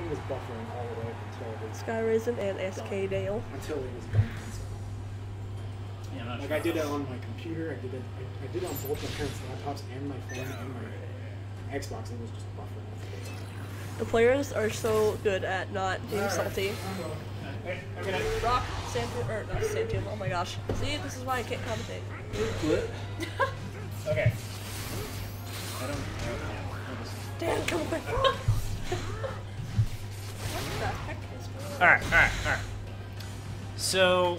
thing was buffering all the way up until it was SkyRasen and SK Dale. until it was done. So. Yeah, I'm not Like sure. I did it on my computer, I did it I, I did it on both my parents' laptops and my phone and my Xbox, and it was just buffering. all the way. The players are so good at not being salty. Okay, I'm gonna. Rock, Santium, or not Santium, oh my gosh. See, this is why I can't commentate. Okay. I don't. I don't Dan, come quick. is going on? All right, all right, all right. So,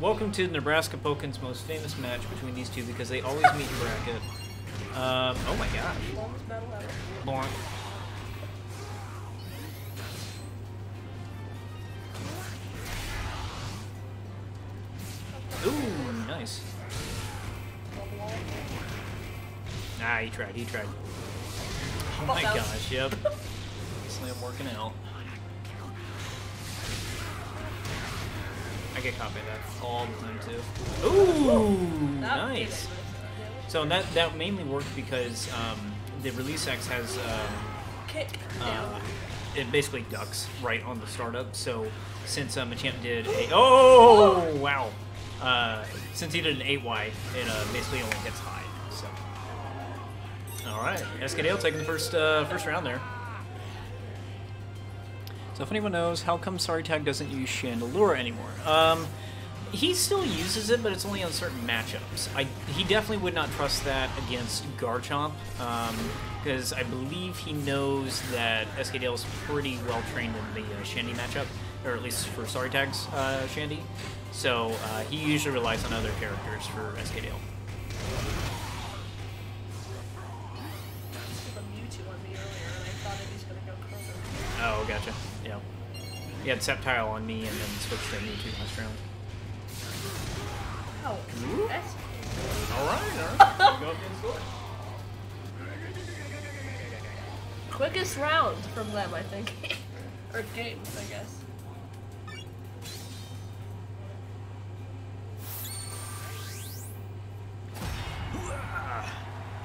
welcome to Nebraska Pokken's most famous match between these two because they always meet in bracket. Um, oh my gosh. Longest battle ever. Blanc. Ooh, nice. Nah, he tried, he tried. Oh my gosh, yep. Slam working out. I get caught by that all the time too. Ooh, nice. So that that mainly worked because um, the release X has um, Kick uh, it basically ducks right on the startup. So since uh, Machamp did a oh wow, uh, since he did an eight Y, it uh, basically only hits high. So all right, SKDale taking the first uh, first round there. So if anyone knows, how come Sorry Tag doesn't use Chandelure anymore? Um, he still uses it, but it's only on certain matchups. I, he definitely would not trust that against Garchomp, because I believe he knows that SKDale is pretty well trained in the uh, Shandy matchup, or at least for Sorry Tag's uh, Shandy. So uh, he usually relies on other characters for SKDale. He had Sceptile on me and then switched to Mewtwo last round. Oh, that's Alright, alright. Go up and score. quickest round from them, I think. or games, I guess.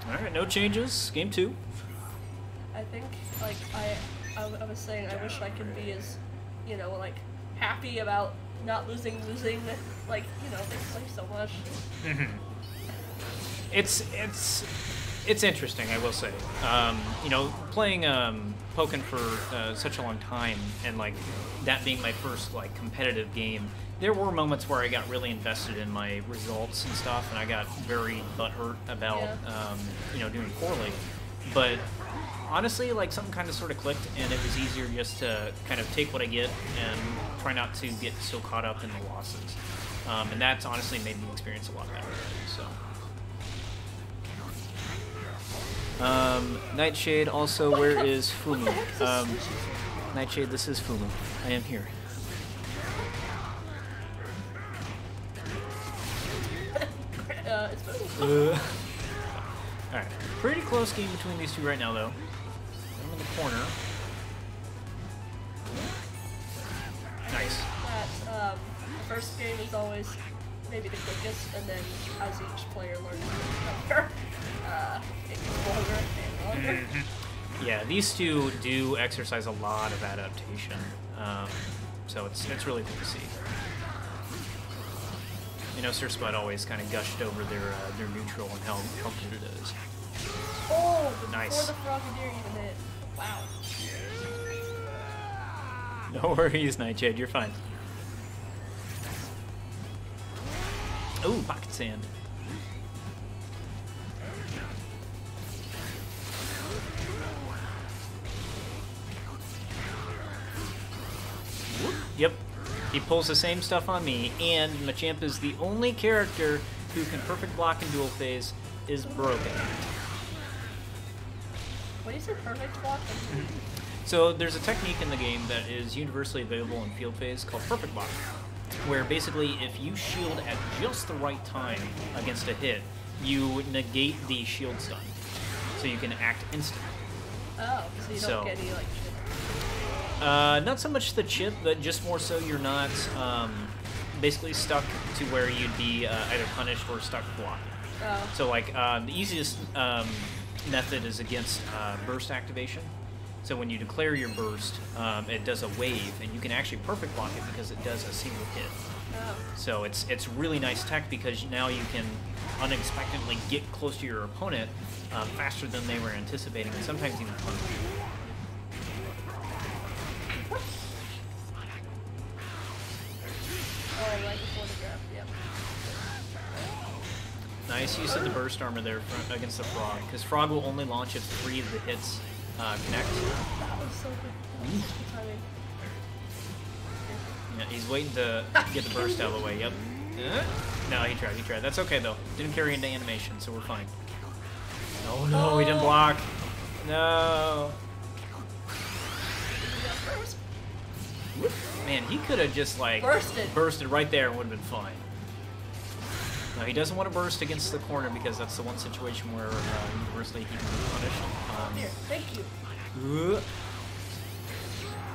Alright, no changes. Game two. I think, like, I, I was saying, I wish I could be as, you know, like, happy about not losing, losing, like, you know, they play so much. It's it's it's interesting, I will say. Um, you know, playing um, Pokken for uh, such a long time, and like that being my first like competitive game, there were moments where I got really invested in my results and stuff, and I got very butthurt about Yeah. um, you know doing poorly. But honestly, like something kind of sort of clicked, and it was easier just to kind of take what I get and try not to get so caught up in the losses. Um, and that's honestly made the experience a lot better. So. Um, Nightshade, also, where is Fumu? Um, Nightshade, this is Fumu. I am here. Uh, it's Uh. Alright, pretty close game between these two right now, though. I'm in the corner. Nice. that um, the first game is always maybe the quickest, and then as each player learns better, uh, it gets longer and longer. Yeah, these two do exercise a lot of adaptation, um, so it's it's really good to see. You know, Sir Spud always kind of gushed over their uh, their neutral and how how good it is. Oh, Nice. before the Frogadier even hit. Wow. No worries, Nightshade, you're fine. Ooh, pocket sand. Yep, he pulls the same stuff on me, and Machamp is the only character who can perfect block in dual phase is broken. What is it? Perfect block? So there's a technique in the game that is universally available in field phase called perfect block, where basically if you shield at just the right time against a hit, you negate the shield stun, so you can act instantly. Oh, so you don't So- get any like shit. Uh, not so much the chip, but just more so you're not um, basically stuck to where you'd be uh, either punished or stuck blocked. Oh. So like uh, the easiest um, method is against uh, burst activation, So when you declare your burst, um, it does a wave, and you can actually perfect block it because it does a single hit. Oh. So it's it's really nice tech because now you can unexpectedly get close to your opponent uh, faster than they were anticipating, and sometimes even punish. Oh, right before the grab. Yep. Nice use of the burst armor there for, against the frog, because frog will only launch if three of the hits uh, connect. That was so good. That was good timing. Yeah, he's waiting to get the burst out of the way. Yep. No, he tried. He tried. That's okay though. Didn't carry into animation, so we're fine. Oh no, he didn't Oh. block. No. Man, he could have just like Bursted. bursted right there and would have been fine. No, he doesn't want to burst against the corner because that's the one situation where uh, universally he can be punished. Here, thank you. Um,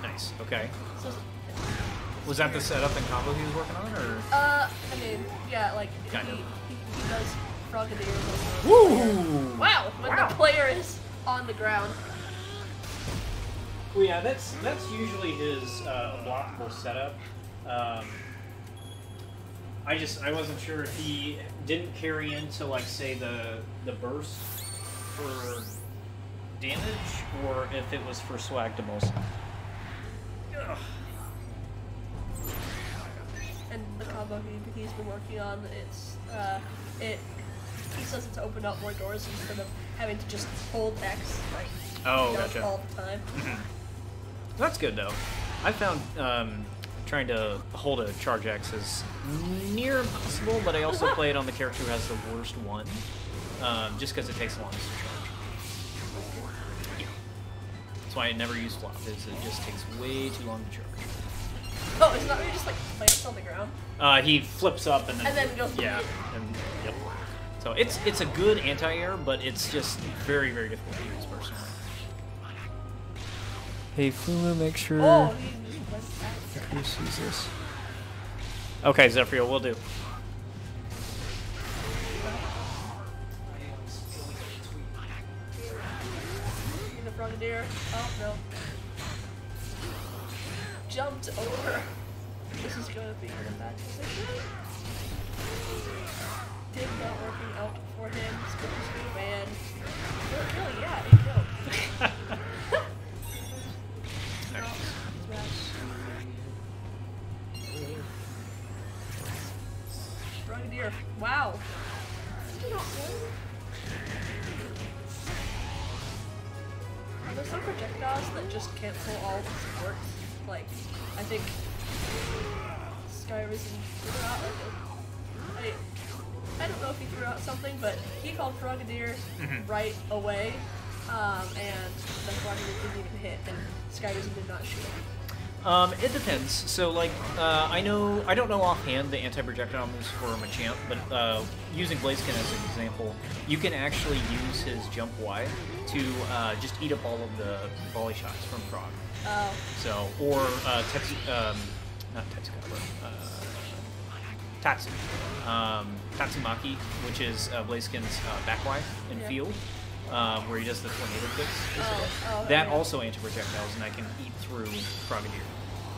nice. Okay. So, Was that the setup and combo he was working on, or? uh, I mean, yeah, like he, Kind of. he, he does frogadier. Woo! Wow, when Wow. the player is on the ground. Well, yeah, that's that's usually his uh, blockable setup. Um, I just I wasn't sure if he didn't carry into like say the the burst for damage or if it was for swagdamos. Ugh. And the combo he, he's been working on, it's, uh, it, he says it's opened up more doors instead of having to just hold X, like, Oh, gotcha. all the time. That's good though. I found um, trying to hold a charge X is near impossible, but I also play it on the character who has the worst one, um, just because it takes the longest to charge. Yeah. That's why I never use flop. Is it just takes way too long to charge. Oh, it's not really just like plants on the ground. Uh, he flips up and then, And then goes- yeah, and yep. So it's it's a good anti-air, but it's just very very difficult to use personally. Hey, Fuma, make sure Oh, who sees this. Okay, Zephyr, we'll do. Frogadier. Oh, no. Jumped over. This is gonna be in a bad position. Did not working out for him. Split the screen man. Really, really, yeah, he killed. Wow. Did. Are there some projectiles that just cancel all the support? Like, I think SkyRasen threw out like a, I, I don't know if he threw out something, but he called Frogadier Mhm. right away, um, and the Frogadier didn't even hit, and SkyRasen did not shoot him. Um, it depends. So, like, uh, I know I don't know offhand the anti-projectile moves for Machamp, but uh, using Blaziken as an example, you can actually use his jump Y to uh, just eat up all of the volley shots from Frog. Oh, So, or uh, Tetsu, um, not Tetsugawa, uh, Tatsu, um, Tatsumaki, which is uh, Blaziken's uh, back Y in Yeah. field, um, where he does the tornado kicks. oh, oh. That okay. also anti-projectiles, and I can eat through Frogadier.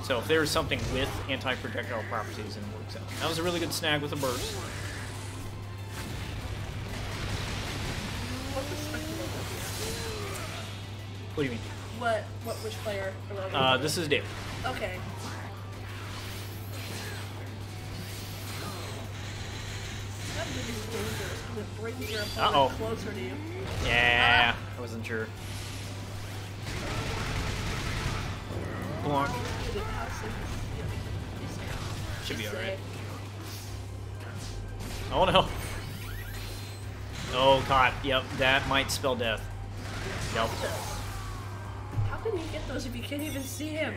So if there's something with anti-projectile properties, then it works out. That was a really good snag with a burst. What do you mean? What, what, which player? Uh, this is Dave. Okay. That move is dangerous because it brings your opponent Uh-oh. closer to you. Yeah, I wasn't sure. Blanc. Should be alright. Oh no. Oh, god, Yep, that might spell death. Yep. How can you get those if you can't even see him?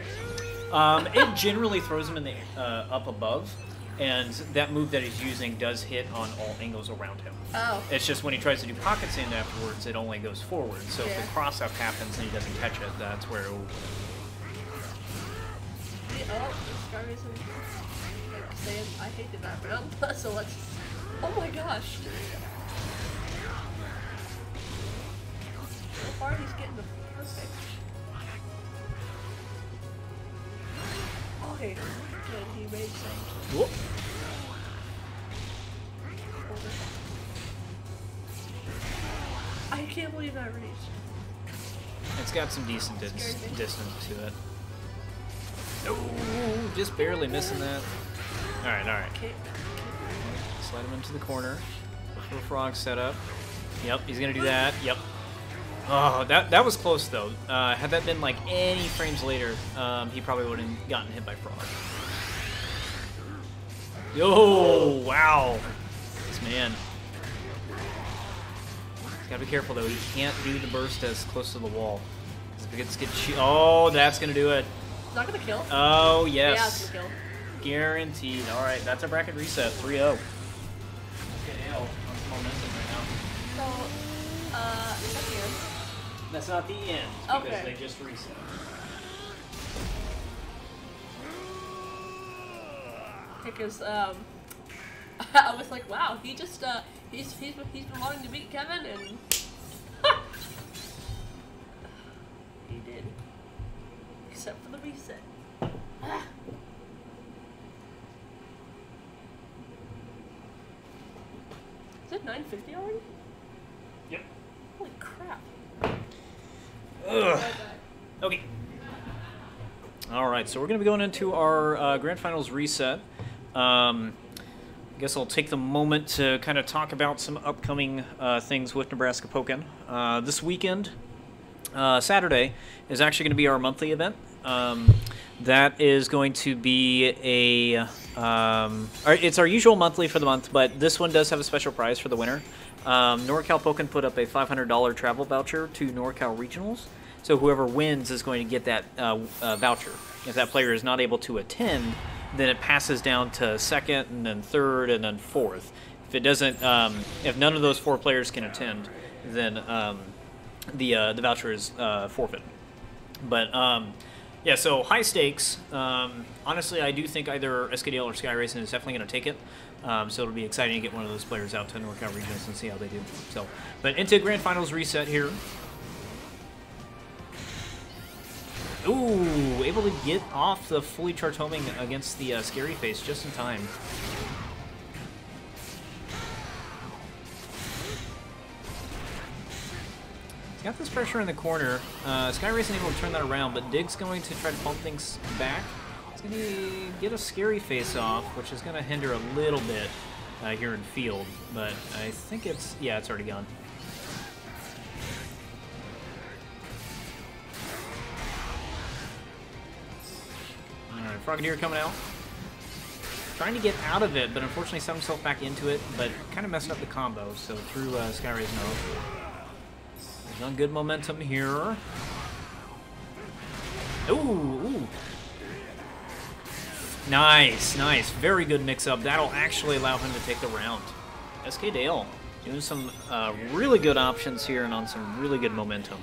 Um, it generally throws him in the uh, up above, and that move that he's using does hit on all angles around him. Oh. It's just when he tries to do pocket sand afterwards, it only goes forward. So if the cross up happens and he doesn't catch it, that's where it'll. The, Jarvis and like, Sam. I hate the background, so let's. Oh my gosh! So he's getting the perfect. Okay, did He raise? sense. Whoop. I can't believe that reached. It's got some decent distance to it. Oh, just barely missing that. All right, all right. Okay. Slide him into the corner. Little frog set up. Yep, he's gonna do that. Yep. Oh, that that was close though. Uh, had that been like any frames later, um, he probably would have gotten hit by frog. Yo, wow, this man. He's gotta be careful though. He can't do the burst as close to the wall. 'Cause If it gets get shi- oh, that's gonna do it. It's not gonna kill. Oh Yeah, yes. it's gonna kill. Guaranteed. All right, that's a bracket reset. 3-0. Okay, L on some momentum right now. So, uh, is that the end? That's not the end because Okay. they just reset. Because um, I was like, wow, he just uh, he's he's he's been wanting to beat Kevin, and he did, except for the reset. Ah. Is it 950 already? Yep. Holy crap! Ugh. Okay. All right, so we're going to be going into our uh, grand finals reset. Um, I guess I'll take the moment to kind of talk about some upcoming uh, things with Nebraska Pokken. Uh, this weekend, uh, Saturday, is actually going to be our monthly event. Um, that is going to be a. Um, it's our usual monthly for the month, but this one does have a special prize for the winner. Um, NorCal Pokken put up a $500 travel voucher to NorCal Regionals. So whoever wins is going to get that uh, uh, voucher. If that player is not able to attend, then it passes down to second, and then third, and then fourth. If it doesn't, um, if none of those four players can attend, then um, the uh, the voucher is uh, forfeit. But um, yeah, so high stakes. Um, honestly, I do think either SKDale or SkyRasen is definitely going to take it. Um, so it'll be exciting to get one of those players out to NorCal regions and see how they do. So, but into Grand Finals reset here. Ooh, able to get off the fully charged homing against the uh, scary face just in time. Got this pressure in the corner. Uh, SkyRasen able to turn that around, but Dig's going to try to pump things back. He's going to get a scary face off, which is going to hinder a little bit uh, here in field. But I think it's, yeah, it's already gone. Alright, Frogadier coming out. Trying to get out of it, but unfortunately set himself back into it, but kind of messed up the combo, so through uh, nose. He's on good momentum here. Ooh, ooh. Nice, nice. Very good mix-up. That'll actually allow him to take the round. SK Dale doing some uh, really good options here and on some really good momentum.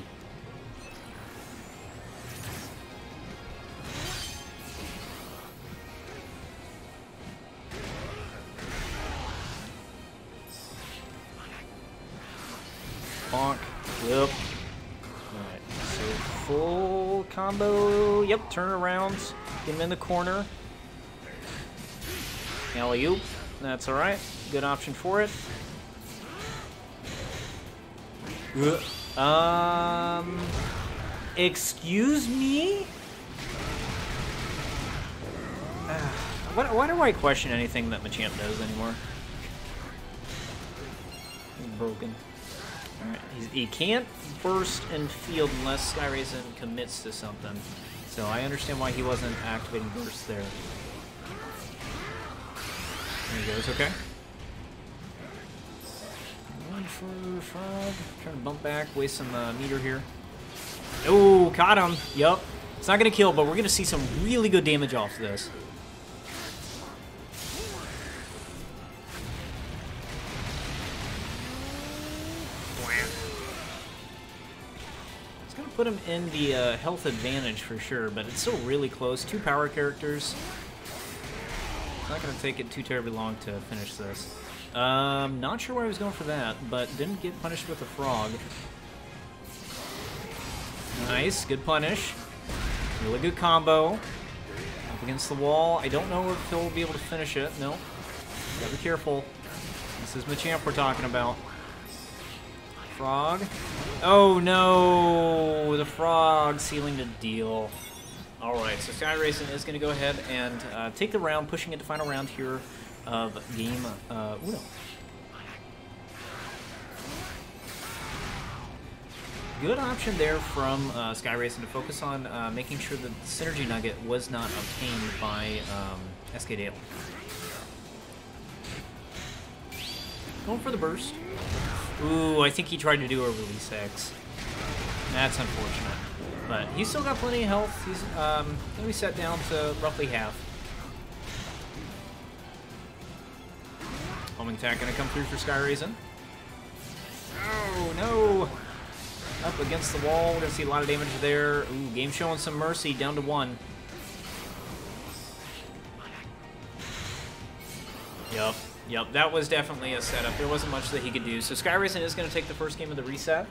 Yep, turn arounds. Get him in the corner. Alley oop. That's alright. Good option for it. Um. Excuse me? Ah, Why, why do I question anything that Machamp does anymore? He's broken. Alright, he can't burst and field unless SkyRasen commits to something. So I understand why he wasn't activating burst there. There he goes, okay. One for Frog. Trying to bump back, waste some uh, meter here. Oh, caught him. Yup. It's not going to kill, but we're going to see some really good damage off this. Put him in the uh, health advantage for sure, but it's still really close. Two power characters. Not going to take it too terribly long to finish this. Um, not sure where I was going for that, but didn't get punished with a frog. Nice, good punish. Really good combo. Up against the wall. I don't know if he'll be able to finish it. No. Gotta be careful. This is Machamp we're talking about. Frog. Oh no! The frog sealing the deal. Alright, so SkyRasen is going to go ahead and uh, take the round, pushing into final round here of game uh. Good option there from uh, SkyRasen to focus on uh, making sure that the Synergy Nugget was not obtained by um, SK Dale. Going for the burst. Ooh, I think he tried to do a release X. That's unfortunate. But he's still got plenty of health. He's um, going to be set down to roughly half. Homing attack going to come through for SkyRasen. Oh, no! Up against the wall. We're going to see a lot of damage there. Ooh, game showing some mercy. Down to one. Yup. Yep, that was definitely a setup. There wasn't much that he could do. So SkyRasen is going to take the first game of the reset.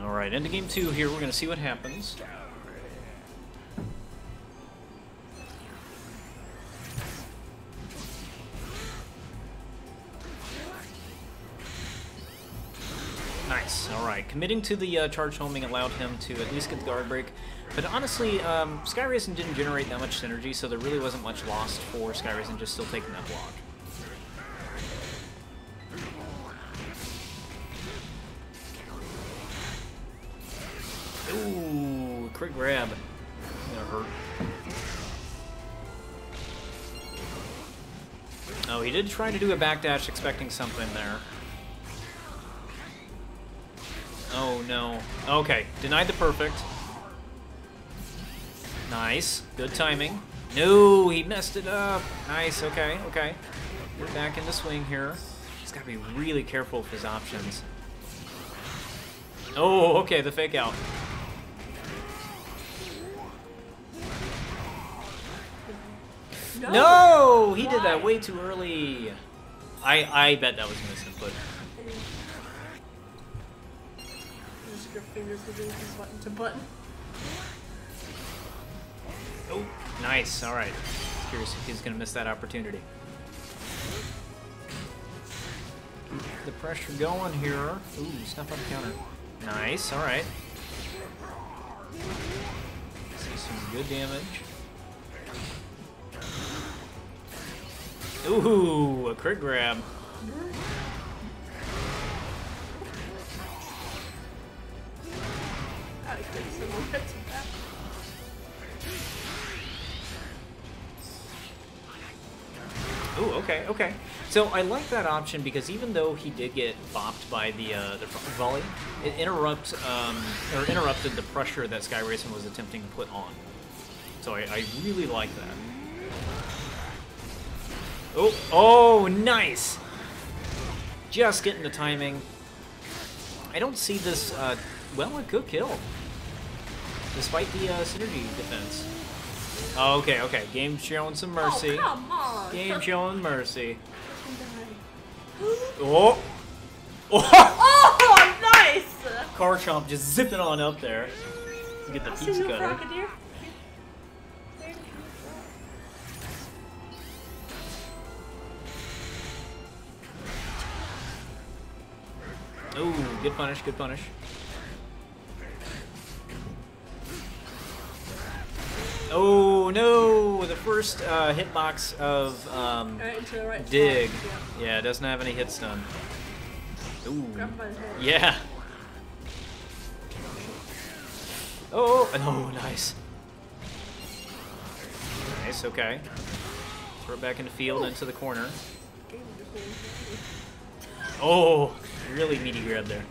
Alright, into game two here. We're going to see what happens. Committing to the uh, charge homing allowed him to at least get the guard break. But honestly, um, SkyRasen didn't generate that much synergy, so there really wasn't much lost for SkyRasen just still taking that block. Ooh, quick grab. Gonna hurt. Oh, he did try to do a backdash expecting something there. No. Okay, denied the perfect. Nice. Good timing. No, he messed it up. Nice, okay, okay. We're back in the swing here. He's got to be really careful with his options. Oh, okay, the fake out. No! No! He did that way too early. I I bet that was misinput. Just your fingers moving from button to button. Oh, nice. All right. Curious if he's gonna miss that opportunity. Keep the pressure going here. Ooh, snuff on the counter. Nice. All right. See some good damage. Ooh, a crit grab. Could someone to that. Ooh, okay, okay. So I like that option because even though he did get bopped by the uh, the volley, it interrupt um, or interrupted the pressure that SkyRasen was attempting to put on. So I, I really like that. Oh, oh, nice! Just getting the timing. I don't see this. Uh, well, a good kill, despite the uh, synergy defense. Oh, okay, okay. Game showing some mercy. Oh, come on! Game showing mercy. Oh! Oh! Oh, nice! Garchomp just zipping on up there. Get the pizza cutter. Ooh, good punish, good punish. Oh no! The first uh, hitbox of um, Right right Dig. spot. Yeah, doesn't have any hit stun. Ooh. The. Yeah. Oh, oh, nice. Nice, okay. Throw it back into field, into the corner. Game just went crazy. Oh, really meaty grab there.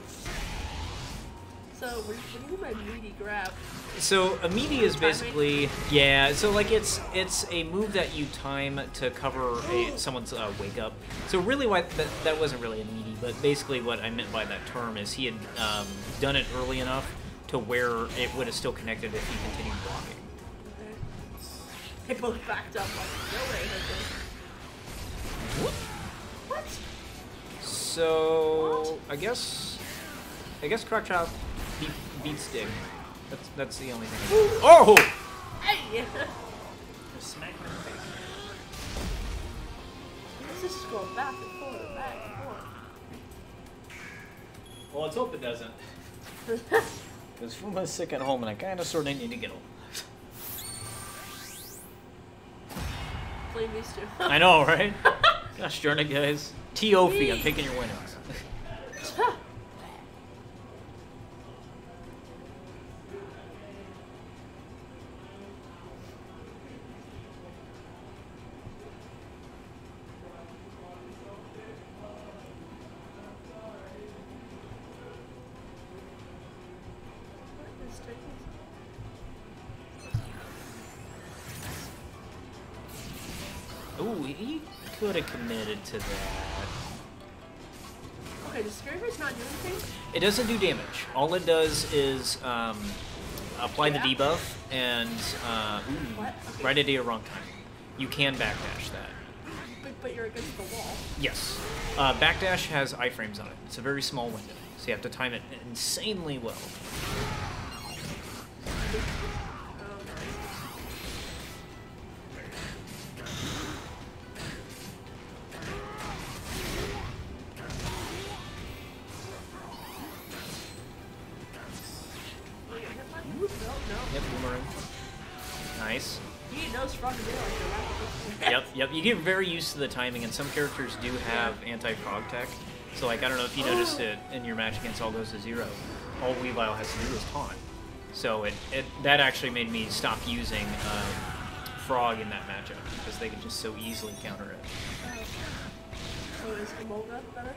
So, what what do you mean by meaty grab? So a meaty is basically yeah. So like it's it's a move that you time to cover a, someone's uh, wake up. So really, why that, that wasn't really a meaty, but basically what I meant by that term is he had um, done it early enough to where it would have still connected if he continued blocking. They both backed up like no way this. What? So I guess I guess Crotchop beat, beats Dig. That's that's the only thing. Oh! Hey! Just smack her in face. Let's just go back and forth, back and forth. Well, let's hope it doesn't. forth. Because Fuma's sick at home, and I kind of sort of need to get home. Blame these two. I know, right? Gosh darn it, guys. T.O.F.I., I'm taking your winnings. To that. Okay, does Scary Face not do anything? It doesn't do damage. All it does is um, apply the debuff and uh, Okay. right at a wrong time. You can backdash that. But, but you're against the wall. Yes. Uh, backdash has iframes on it. It's a very small window, so you have to time it insanely well. Get very used to the timing, and some characters do have anti-frog tech. So, like, I don't know if you noticed it in your match against All Goes to Zero. All Weavile has to do is taunt. So it, it that actually made me stop using um, Frog in that matchup because they could just so easily counter it. So is Emolga better?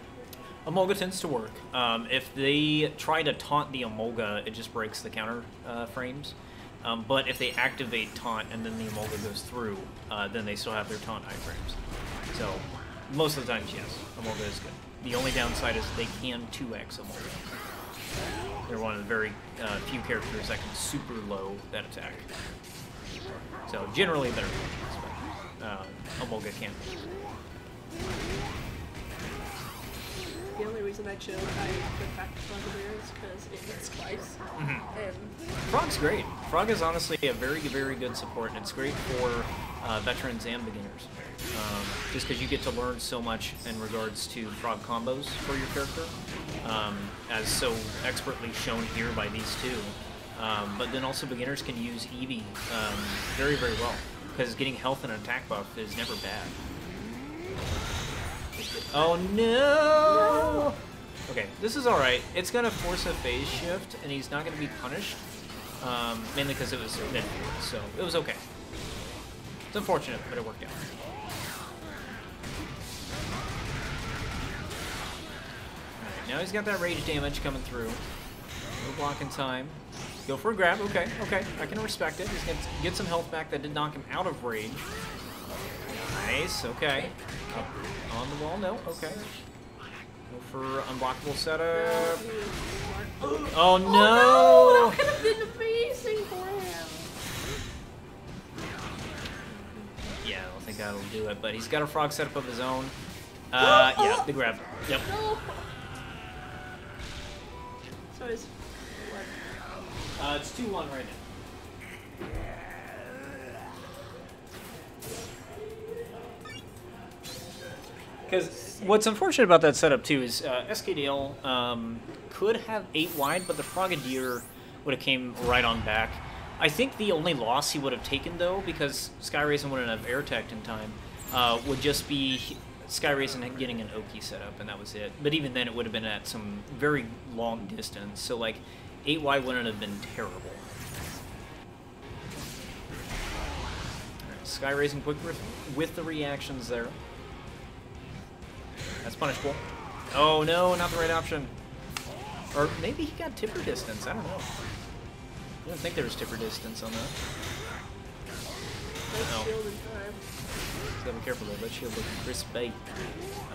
Emolga tends to work. Um, if they try to taunt the Emolga, it just breaks the counter uh, frames. Um, but if they activate taunt and then the Emolga goes through, uh, then they still have their taunt iframes. So most of the times, yes, Emolga is good. The only downside is they can 2x Emolga. They're one of the very uh, few characters that can super low that attack. So generally better but uh, Emolga can. The only reason I chose I went back to is because it hits twice. And Frog's great. Frog is honestly a very, very good support, and it's great for uh, veterans and beginners. Um, just because you get to learn so much in regards to frog combos for your character, um, as so expertly shown here by these two. Um, but then also beginners can use Eevee um, very, very well, because getting health and attack buff is never bad. Oh no! Okay, this is alright. It's gonna force a phase shift, and he's not gonna be punished. Um, mainly because it was mid so it was okay. It's unfortunate, but it worked out. Alright, now he's got that rage damage coming through. No blocking time. Go for a grab. Okay, okay. I can respect it. He's gonna get some health back that did knock him out of rage. Nice, okay. Up on the wall, no, okay. Go for unblockable setup. he was. Oh Oh no! no! That could have been amazing for him. Yeah, I don't think that'll do it, but he's got a frog setup of his own. Uh, yeah, the grab. Yep. No. So what? Uh, it's 2-1 right now. Because what's unfortunate about that setup too is uh, SKDale um, could have eight wide, but the Frogadier would have came right on back. I think the only loss he would have taken though, because Sky wouldn't have air tech in time, uh, would just be Sky getting an Oki setup, and that was it. But even then, it would have been at some very long distance. So like, eight wide wouldn't have been terrible. Sky quick with the reactions there. That's punishable. Oh no, not the right option. Or maybe he got tipper distance. I don't know. I didn't think there was tipper distance on that. Nice shield in time. Gotta be careful there. Let's shield looking crispy.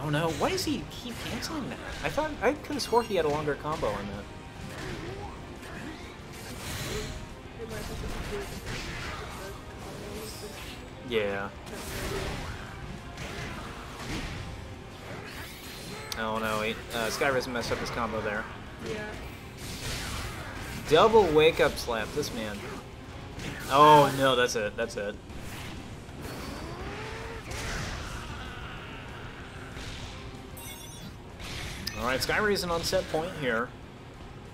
Oh no, why does he keep canceling that? I thought I could have swore he had a longer combo on that. It No. Uh, messed up his combo there. Yeah. Double wake up slap, this man. Oh no, that's it, that's it. Alright, SkyRasen on set point here.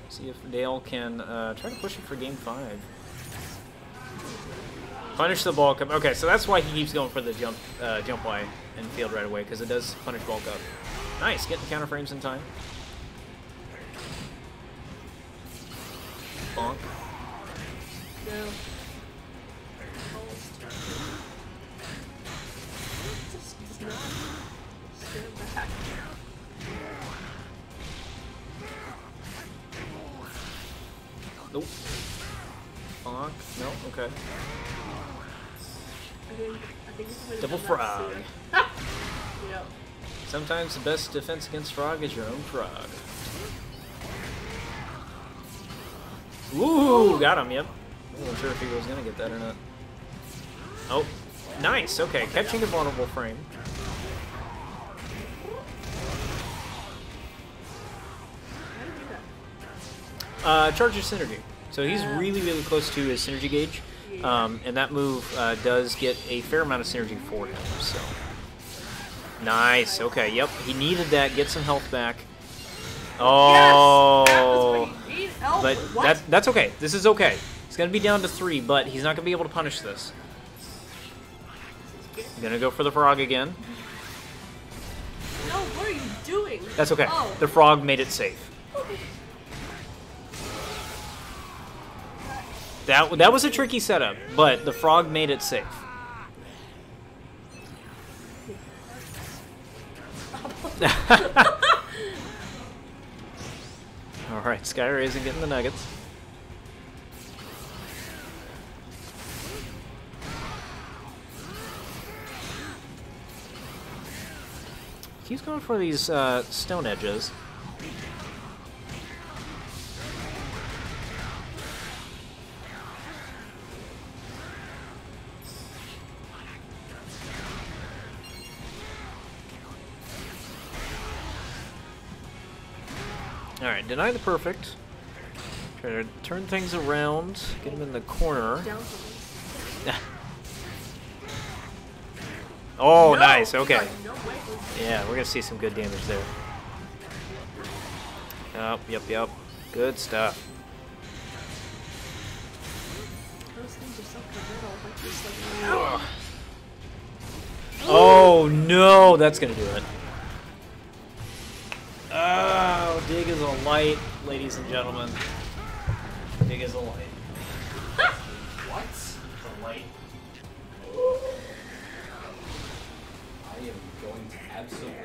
See if Dale can uh, try to push it for game five. Punish the bulk up. Okay, so that's why he keeps going for the jump uh, jump Y and field right away, because it does punish bulk up. Nice, getting counter frames in time. Bonk. No. Almost. Just does not stand back. Nope. Bonk. No, okay. I think, I think Double frog. Yep. Sometimes the best defense against frog is your own frog. Ooh, got him, yep. I wasn't sure if he was gonna get that or not. Oh, nice, okay, catching a vulnerable frame. How do you do that? Uh, charge your synergy. So he's really, really close to his synergy gauge. Um, and that move uh, does get a fair amount of synergy for him, so. Nice, okay, yep. He needed that, get some health back. Oh. Yes! That was what you need. Oh, But what? that that's okay. This is okay. He's gonna be down to three, but he's not gonna be able to punish this. Gonna go for the frog again. No, what are you doing? That's okay. Oh. The frog made it safe. That that was a tricky setup, but the frog made it safe. All right, Skyra isn't getting the nuggets. He's going for these uh, stone edges. Alright, deny the perfect. Try to turn things around, get him in the corner. Oh, No, nice, okay. No. Yeah, we're gonna see some good damage there. Yep, yep, yep. Good stuff. Those things are so committal. Like just like. Oh no, that's gonna do it. Dig is a light, ladies and gentlemen. Dig is a light. What? A light. I am going to absolutely